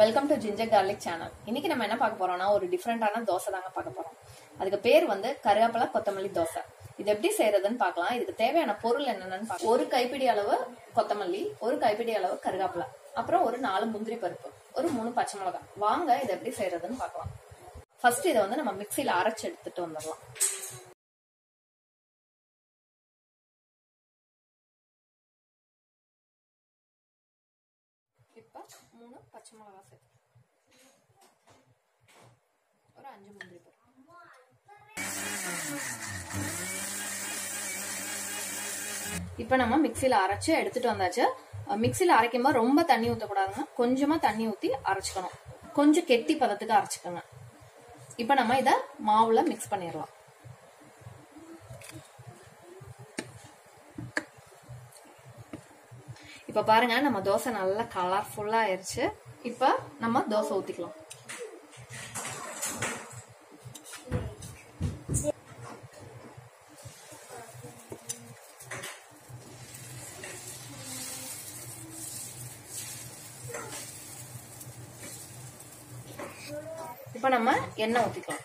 Welcome to ginger garlic channel இன்னைக்கு நம்ம என்ன பார்க்க போறோம்னா ஒரு டிஃப்ரெண்டான தோசை தாங்க பார்க்க போறோம். அதுக்கு பேர் வந்து கருவேப்பிலை கொத்தமல்லி தோசை. இது எப்படி செய்யறதுன்னு பார்க்கலாம். இதுக்கு தேவையான பொருள் என்னென்னு பார்க்கலாம். ஒரு கைப்பிடி அளவு கொத்தமல்லி ஒரு கைப்பிடி அளவு கருவேப்பிலை அப்புறம் ஒரு நாலு முந்திரி பருப்பு ஒரு மூணு பச்சை மிளகாய். வாங்க இதை எப்படி செய்யறதுன்னு பார்க்கலாம். ஃபர்ஸ்ட் இதை வந்து நம்ம மிக்சியில் அரைச்சு எடுத்துட்டு வந்துடலாம். இப்ப மூணு பச்சை மிளகா சேர்த்து. ஒரு அஞ்சு முந்திரி இப்போ நம்ம மிக்சியில் அரைச்சு எடுத்துட்டு வந்தாச்சு. மிக்சியில அரைக்கும்போது ரொம்ப தண்ணி ஊற்றக்கூடாதுங்க கொஞ்சமாக தண்ணி ஊற்றி அரைச்சிக்கணும். கொஞ்சம் கெட்டி பதத்துக்கு அரைச்சிக்கோங்க. இப்போ நம்ம இதை மாவில் மிக்ஸ் பண்ணிடலாம். இப்ப பாருங்க நம்ம தோசை நல்லா கலர்ஃபுல்லா ஆயிருச்சு. இப்ப நம்ம தோசை ஊத்திக்கலாம். இப்ப நம்ம எண்ணெய் ஊத்திக்கலாம்.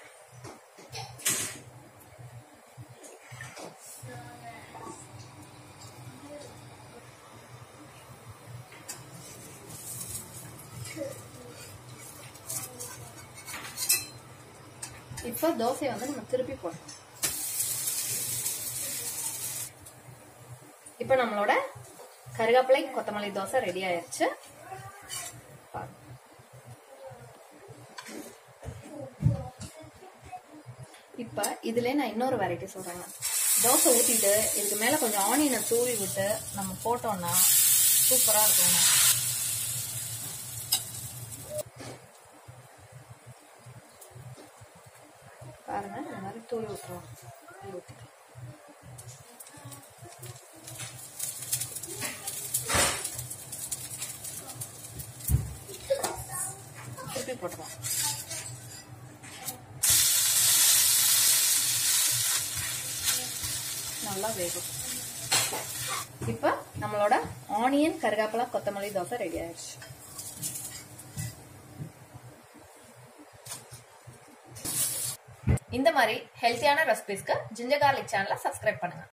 இப்போ தோசையை வந்து நம்ம திருப்பி போடணும். இப்போ நம்மளோட கருவேப்பிலை கொத்தமல்லி தோசை ரெடி ஆயிடுச்சு பாருங்க. இப்ப இதுல நான் இன்னொரு வெரைட்டி சொல்றேங்க. தோசை ஊத்திட்டு இதுக்கு மேல கொஞ்சம் ஆனியனை தூவி விட்டு நம்ம போட்டோம்னா சூப்பரா இருக்கும் பாருங்க இந்த மாதிரி தூள் விட்டுருவோம் தூவி திருப்பி போட்டுருவோம் நல்லா வேகும். இப்போ நம்மளோட ஆனியன் கருவேப்பிலை கொத்தமல்லி தோசை ரெடி ஆயிடுச்சு. இந்த மாதிரி ஹெல்த்தியான ரெசிபிஸ்க்கு ஜிஞ்சர் கார்லிக் சேனலை சப்ஸ்கிரைப் பண்ணுங்க.